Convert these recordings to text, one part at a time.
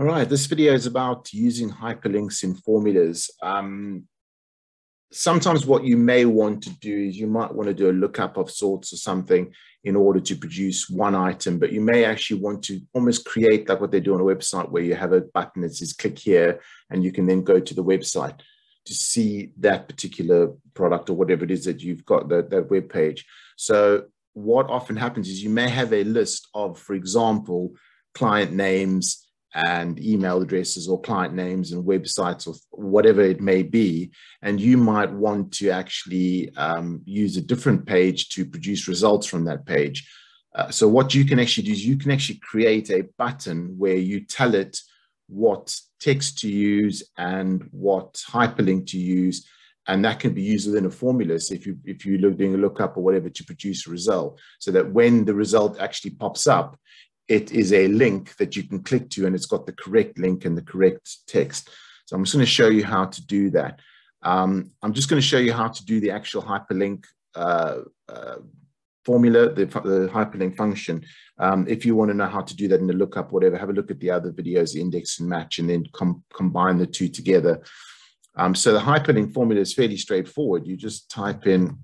All right, this video is about using hyperlinks in formulas. Um, sometimes what you may want to do is you might want to do a lookup of sorts or something in order to produce one item, but you may actually want to almost create like what they do on a website where you have a button that says click here and you can then go to the website to see that particular product or whatever it is that you've got that, that web page. So what often happens is you may have a list of, for example, client names, and email addresses or client names and websites or whatever it may be. And you might want to actually um, use a different page to produce results from that page. Uh, so what you can actually do is you can actually create a button where you tell it what text to use and what hyperlink to use. And that can be used within a formula. So if you if you're doing a lookup or whatever to produce a result, so that when the result actually pops up, it is a link that you can click to and it's got the correct link and the correct text. So I'm just going to show you how to do that. Um, I'm just going to show you how to do the actual hyperlink uh, uh, formula, the, the, hyperlink function. Um, if you want to know how to do that in the lookup, whatever, have a look at the other videos, index and match, and then com combine the two together. Um, so the hyperlink formula is fairly straightforward. You just type in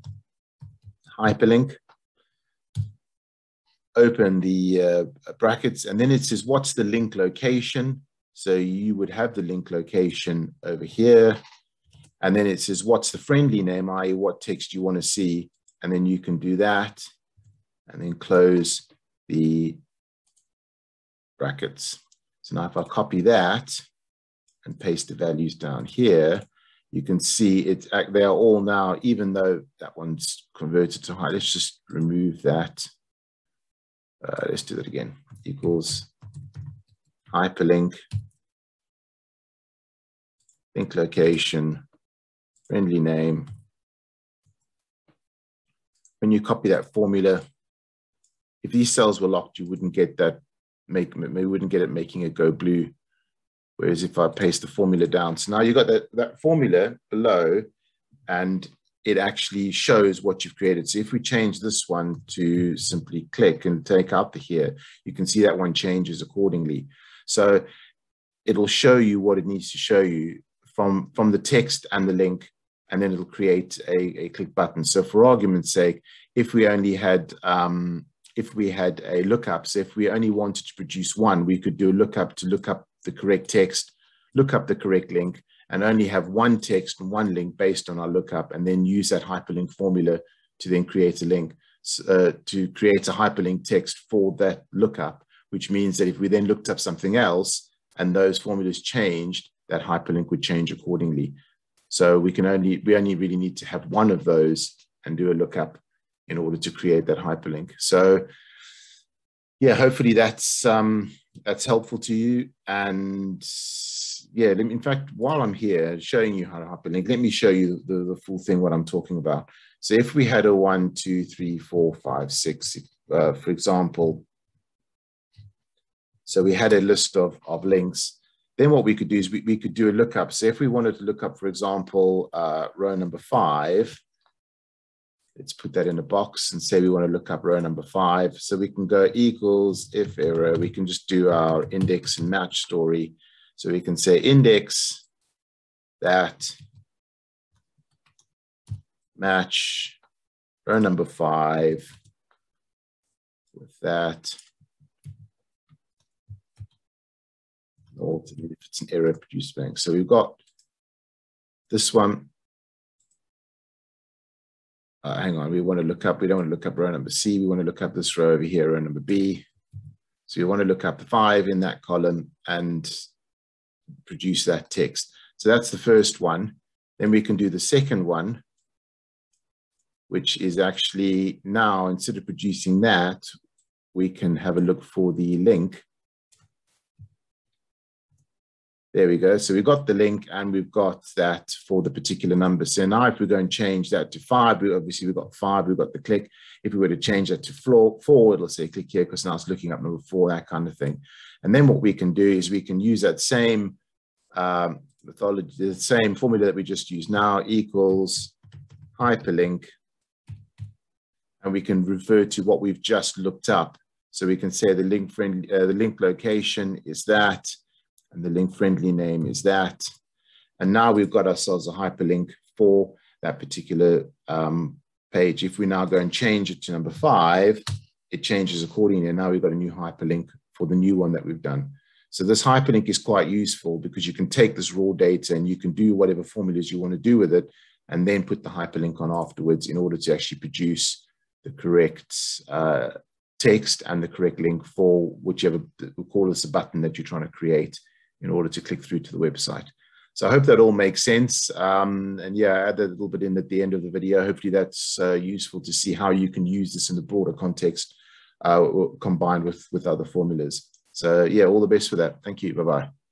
hyperlink open the uh, brackets and then it says what's the link location? So you would have the link location over here and then it says what's the friendly name i.e what text you want to see? And then you can do that and then close the brackets. So now if i copy that and paste the values down here you can see it they are all now even though that one's converted to high let's just remove that uh, let's do that again, equals hyperlink, link location, friendly name. When you copy that formula, if these cells were locked, you wouldn't get that, make, we wouldn't get it making it go blue. Whereas if I paste the formula down, so now you've got that, that formula below and it actually shows what you've created. So if we change this one to simply click and take out the here, you can see that one changes accordingly. So it'll show you what it needs to show you from, from the text and the link, and then it'll create a, a click button. So for argument's sake, if we only had um, if we had a lookup, so if we only wanted to produce one, we could do a lookup to look up the correct text, look up the correct link, and only have one text and one link based on our lookup and then use that hyperlink formula to then create a link uh, to create a hyperlink text for that lookup, which means that if we then looked up something else and those formulas changed, that hyperlink would change accordingly. So we can only, we only really need to have one of those and do a lookup in order to create that hyperlink. So yeah, hopefully that's, um, that's helpful to you. And yeah, me, in fact, while I'm here showing you how to hyperlink, let me show you the, the full thing, what I'm talking about. So if we had a one, two, three, four, five, six, uh, for example, so we had a list of, of links, then what we could do is we, we could do a lookup. So if we wanted to look up, for example, uh, row number five, let's put that in a box and say we want to look up row number five. So we can go equals if error, we can just do our index and match story so we can say index that match row number five with that. If it's an error, produce blank. So we've got this one. Uh, hang on, we want to look up, we don't want to look up row number C, we want to look up this row over here, row number B. So we want to look up the five in that column and produce that text. So that's the first one. Then we can do the second one, which is actually now, instead of producing that, we can have a look for the link. There we go. So we've got the link and we've got that for the particular number. So now if we go and change that to five, we obviously we've got five, we've got the click. If we were to change that to four, four it'll say click here because now it's looking up number four, that kind of thing. And then what we can do is we can use that same um, mythology, the same formula that we just used now equals hyperlink. And we can refer to what we've just looked up. So we can say the link friendly, uh, the link location is that, and the link friendly name is that. And now we've got ourselves a hyperlink for that particular um, page. If we now go and change it to number five, it changes accordingly. And now we've got a new hyperlink for the new one that we've done. So this hyperlink is quite useful because you can take this raw data and you can do whatever formulas you want to do with it and then put the hyperlink on afterwards in order to actually produce the correct uh, text and the correct link for whichever, we call this a button that you're trying to create in order to click through to the website. So I hope that all makes sense. Um, and yeah, I add a little bit in at the end of the video. Hopefully that's uh, useful to see how you can use this in the broader context uh, combined with, with other formulas. So yeah, all the best for that. Thank you. Bye-bye.